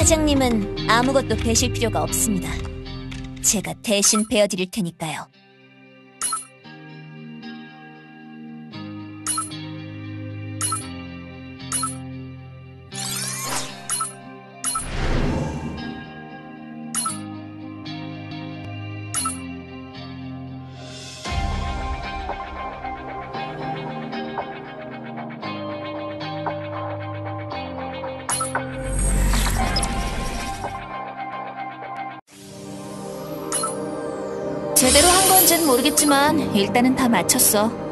사장님은 아무것도 베실 필요가 없습니다. 제가 대신 베어드릴 테니까요. 모르겠지만 일단은 다 마쳤어.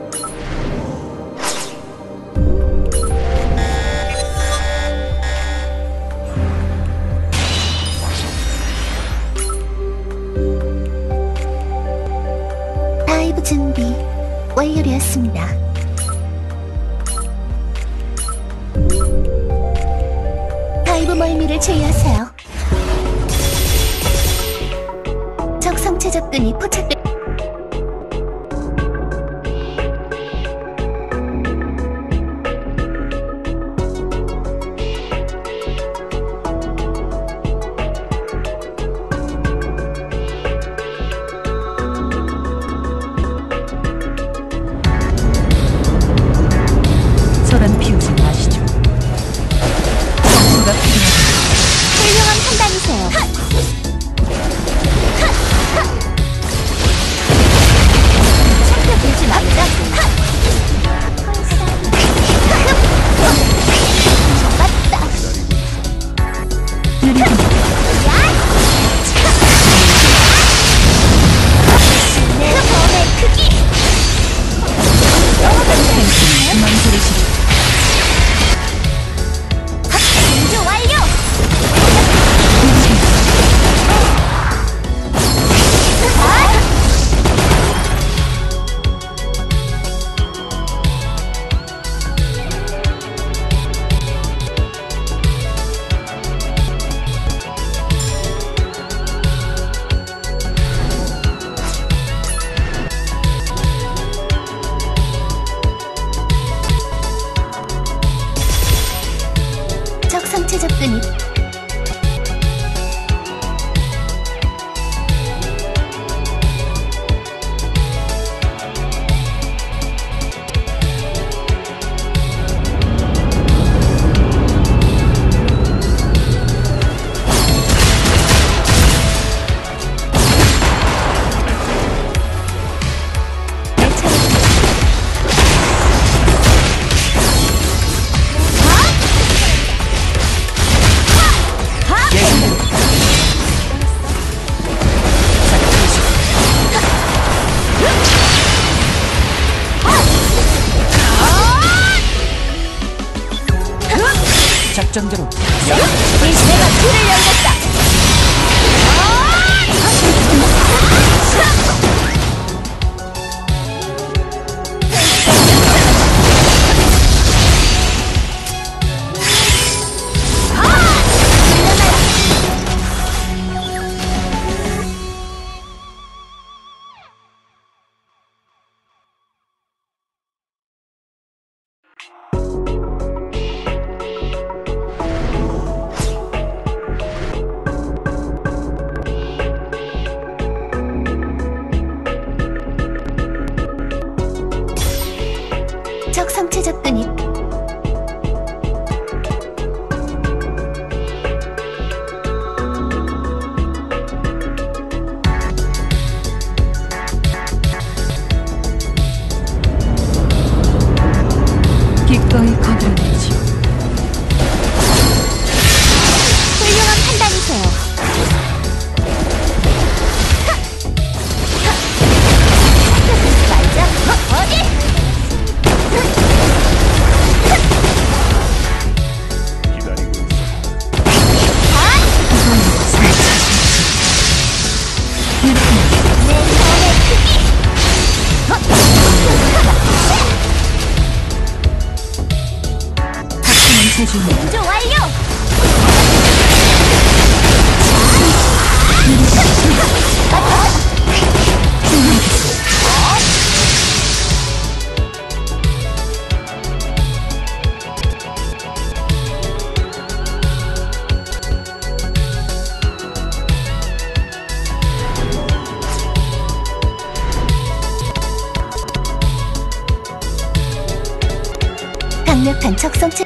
단척성 채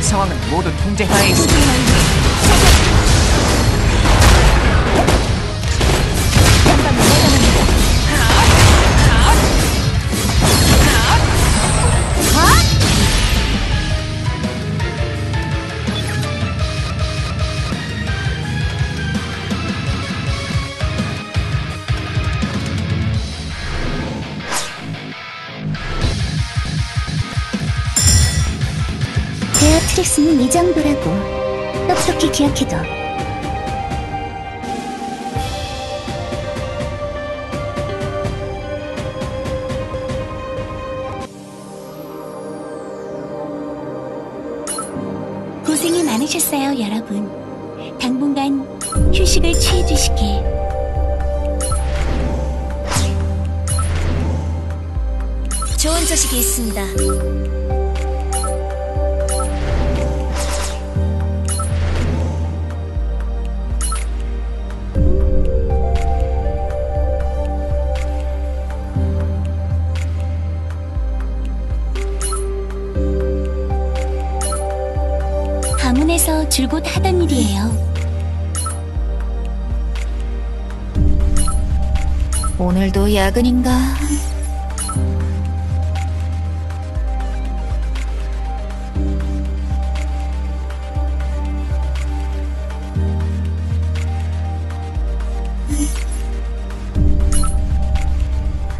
상황은 모두 통제하에 있습니다. 당연한 일이에요. 오늘도 야근인가?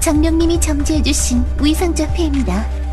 장령님이 점지해주신 위상적 회입니다.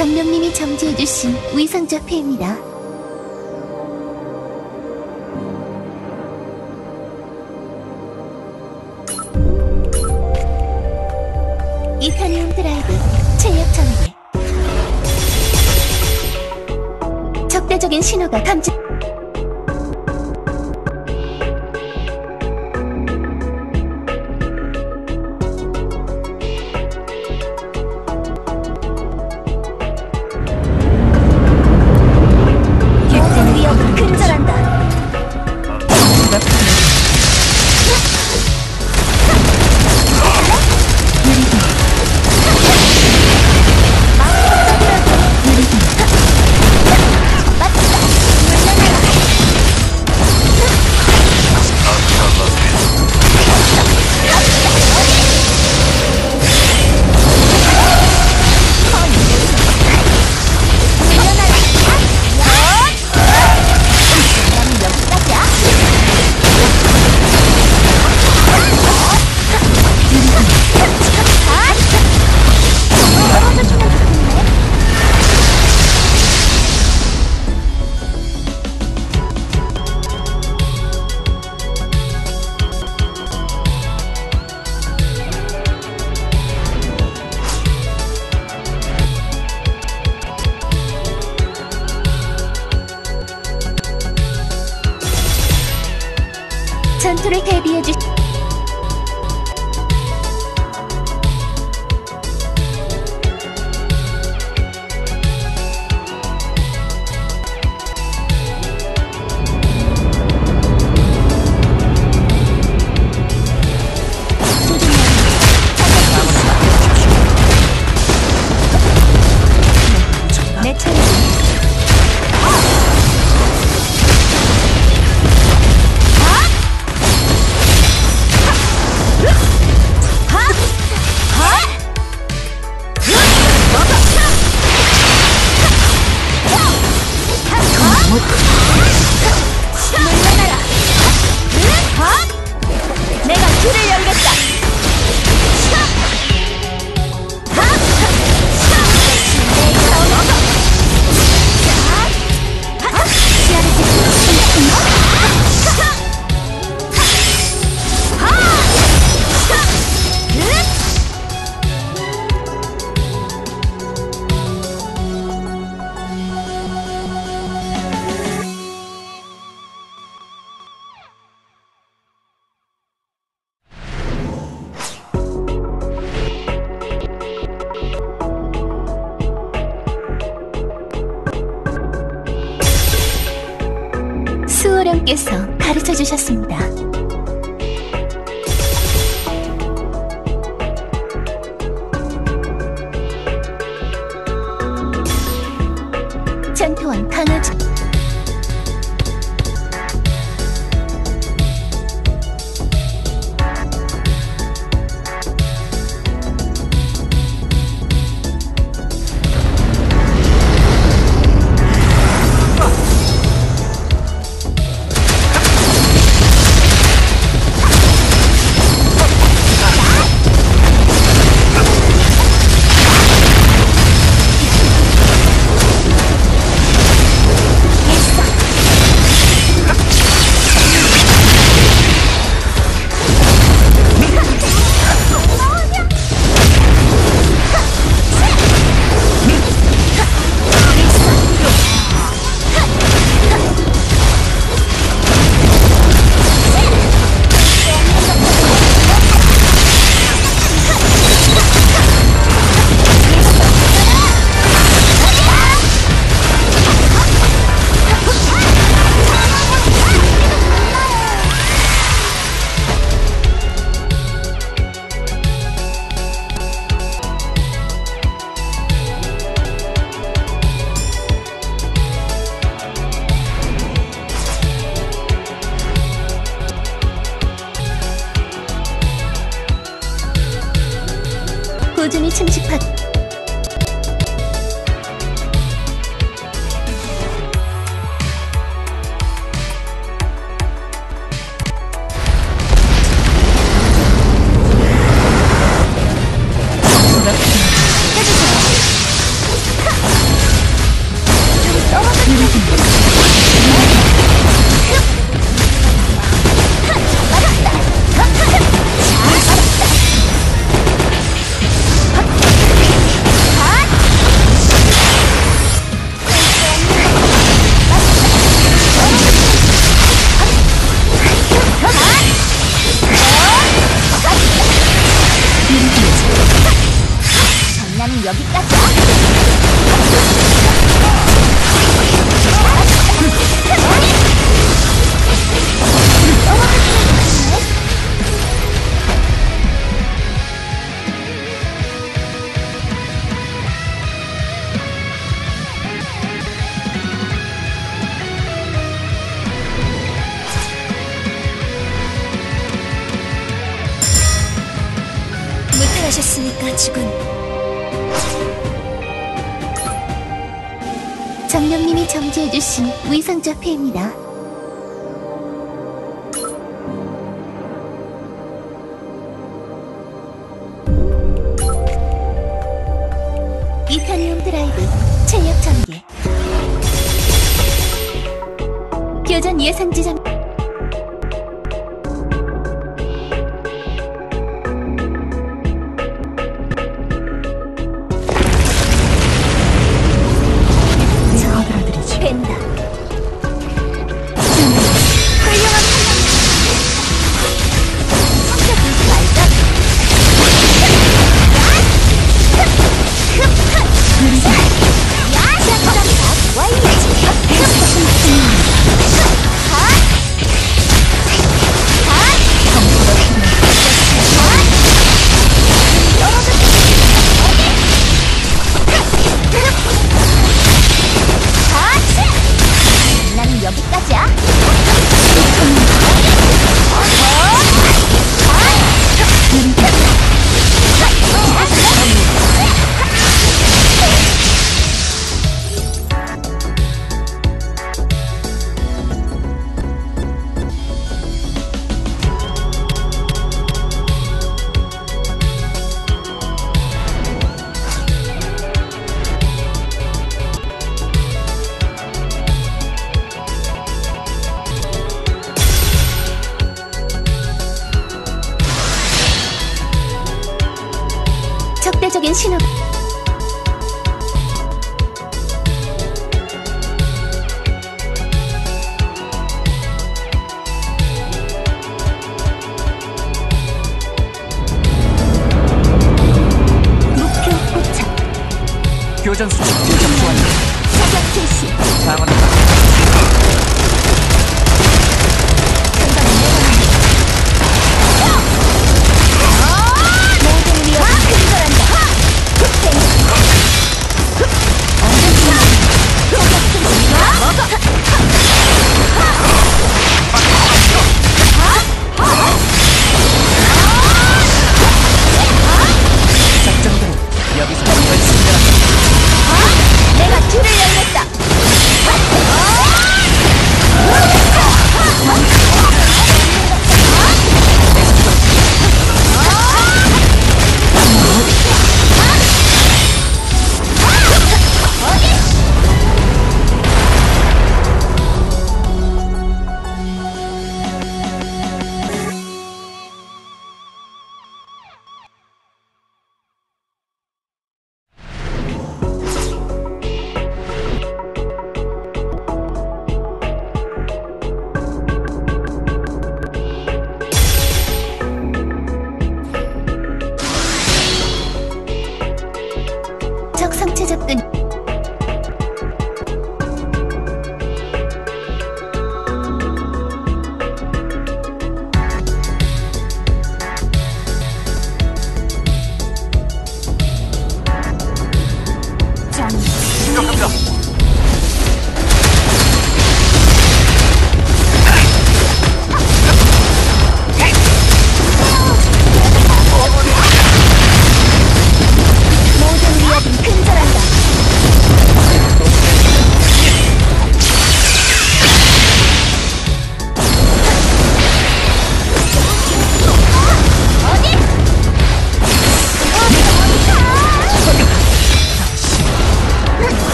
정령님이 정지해주신 위상 자폐입니다. 수를 대비해 주시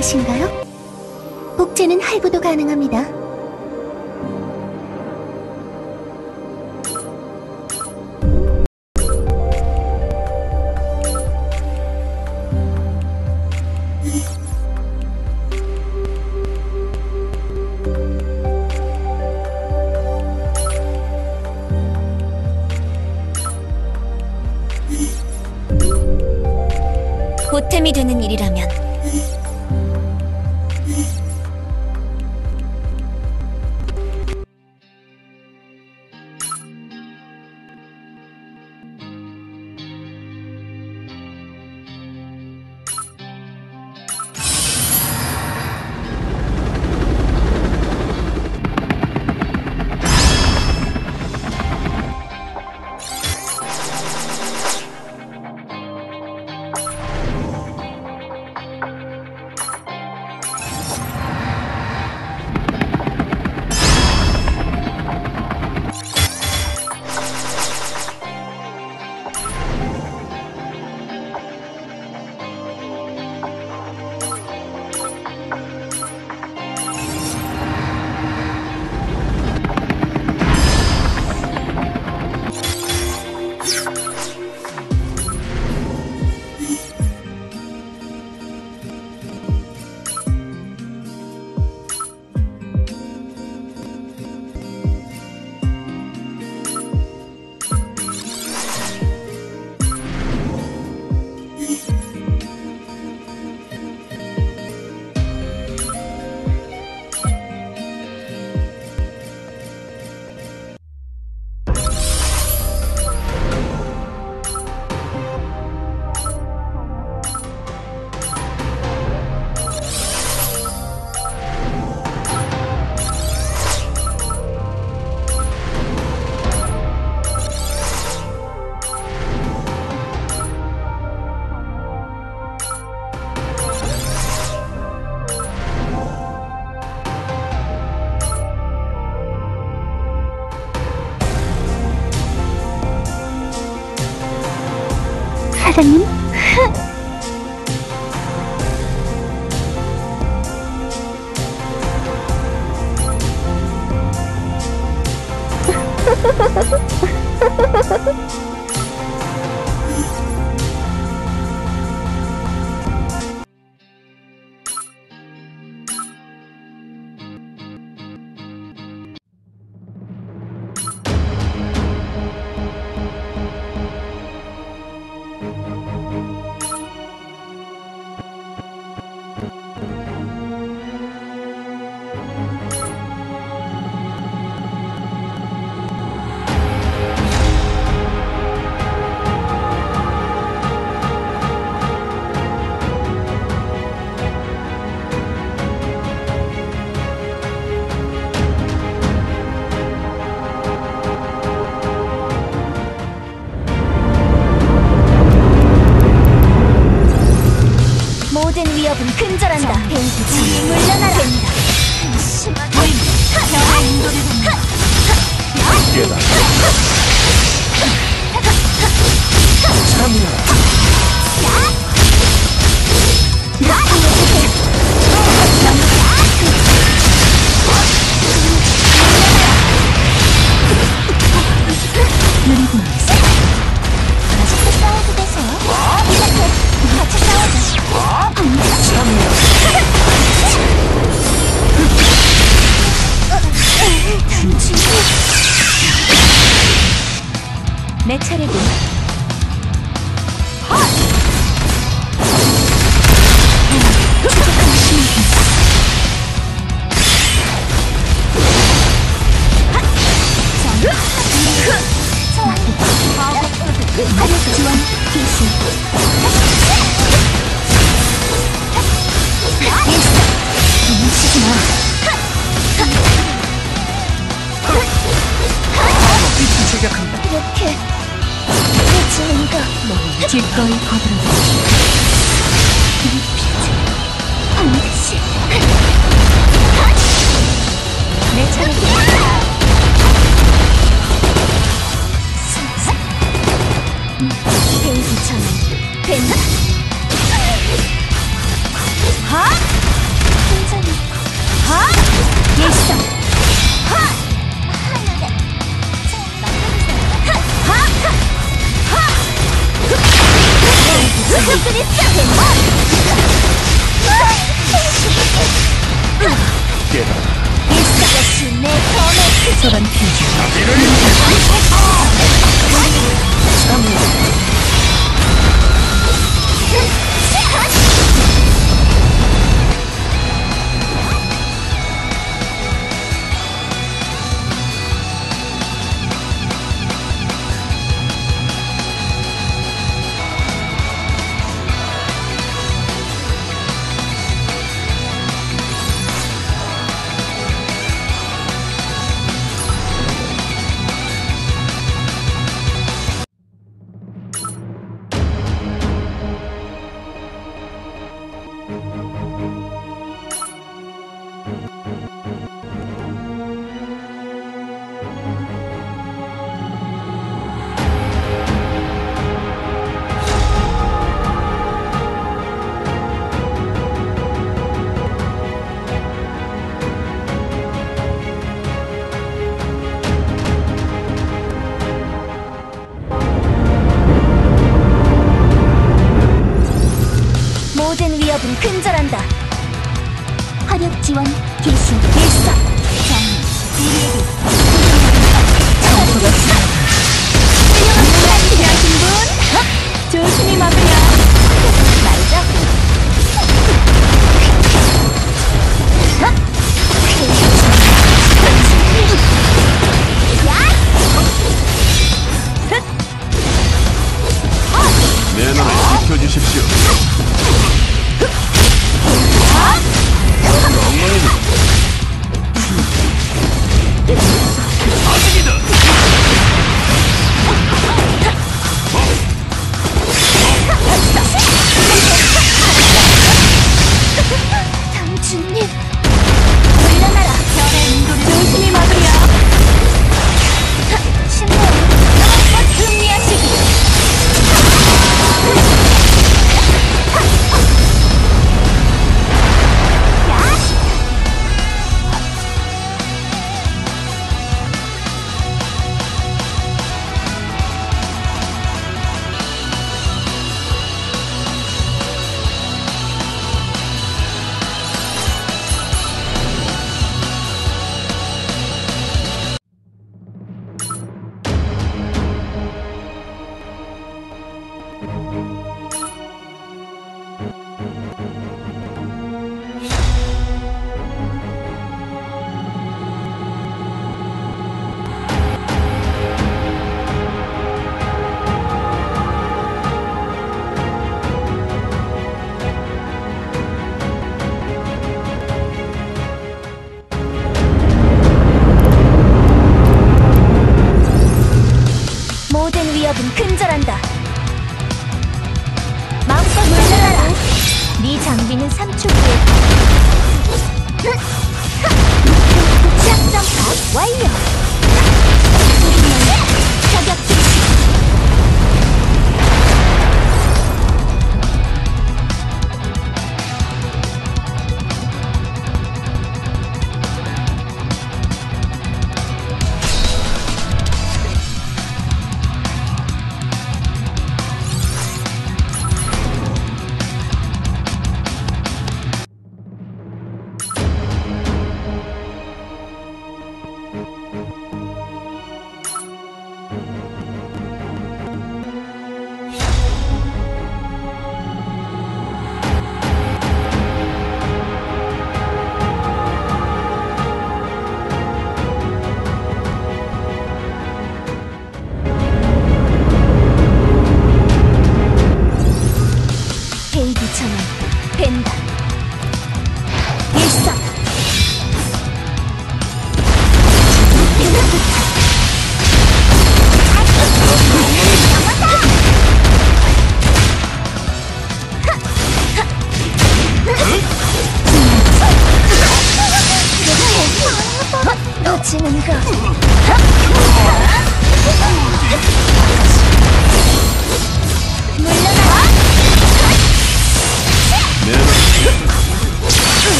원하신가요? 복제는 할부도 가능합니다. 哼！哈哈哈哈哈！哈哈哈哈哈！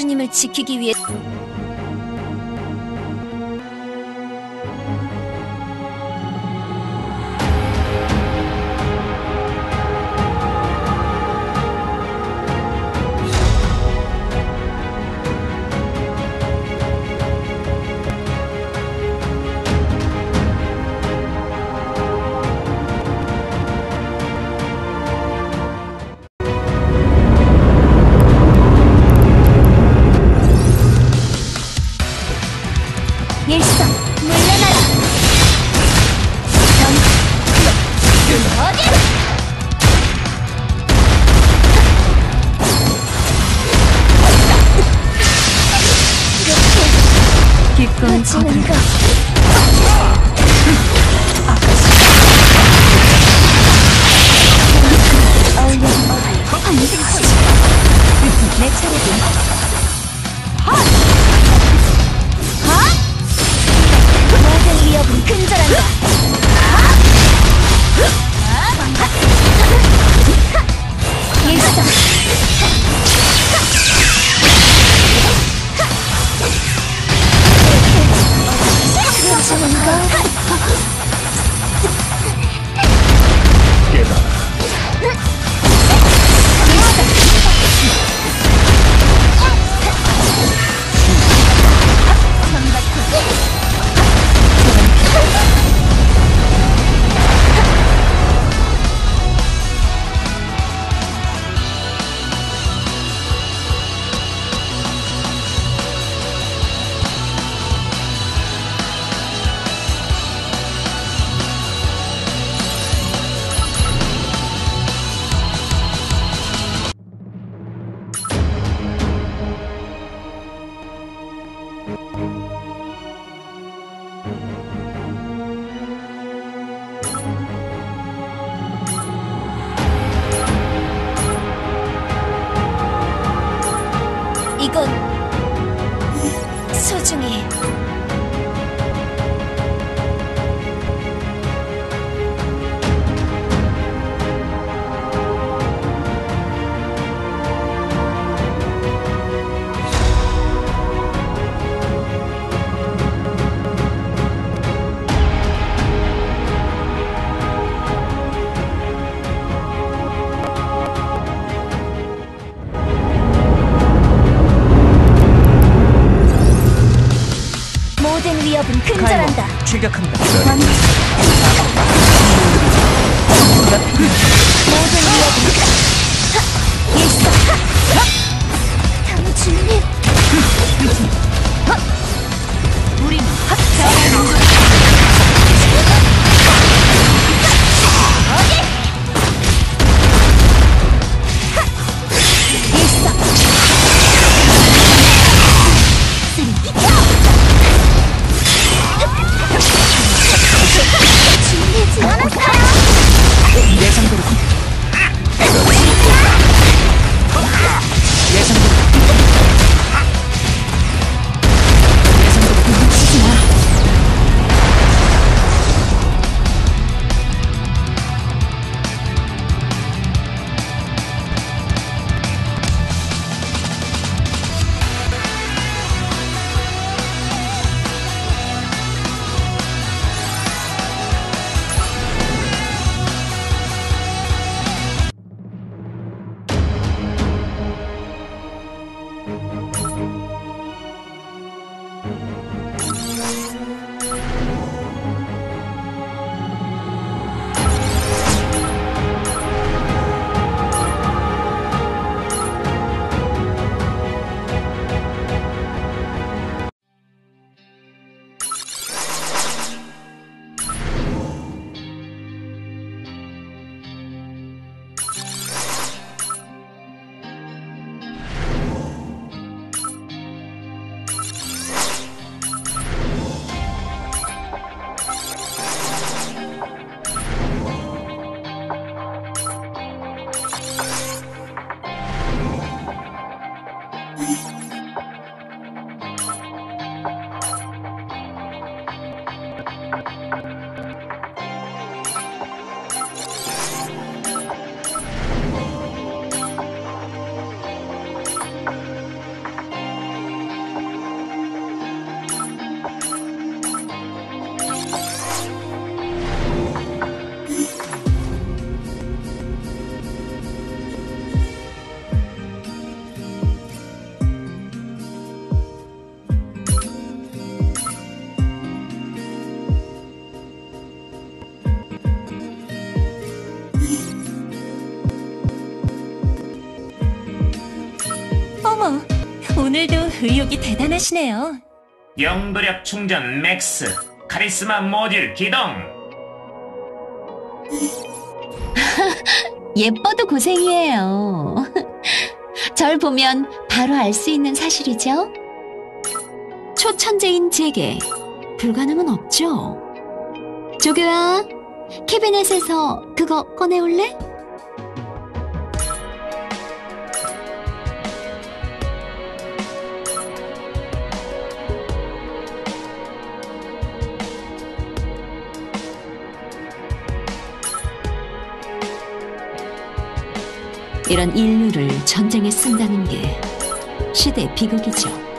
주님을 지키기 위해 의욕이 대단하시네요. 영도력 충전 max 카리스마 모듈 기동 예뻐도 고생이에요. 절 보면 바로 알 수 있는 사실이죠? 초천재인 제게 불가능은 없죠. 조교야, 캐비넷에서 그거 꺼내올래? 이런 인류를 전쟁에 쓴다는 게 시대의 비극이죠.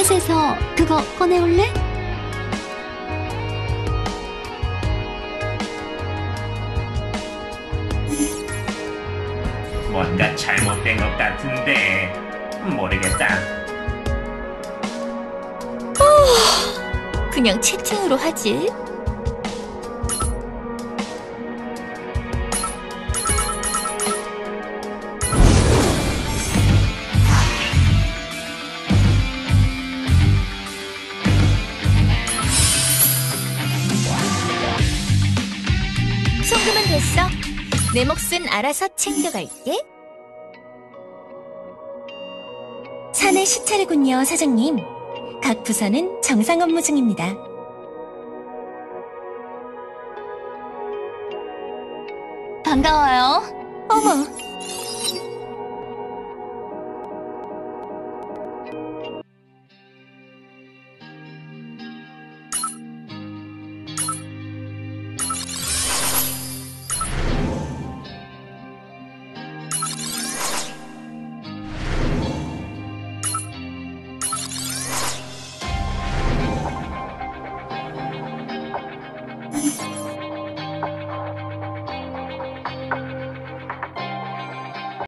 캐비넷에서 그거 꺼내올래? 뭔가 잘못된 것 같은데 모르겠다 그냥 채팅으로 하지. 알아서 챙겨갈게. 사내 시차례군요, 사장님. 각 부서는 정상 업무 중입니다. 반가워요. 어머,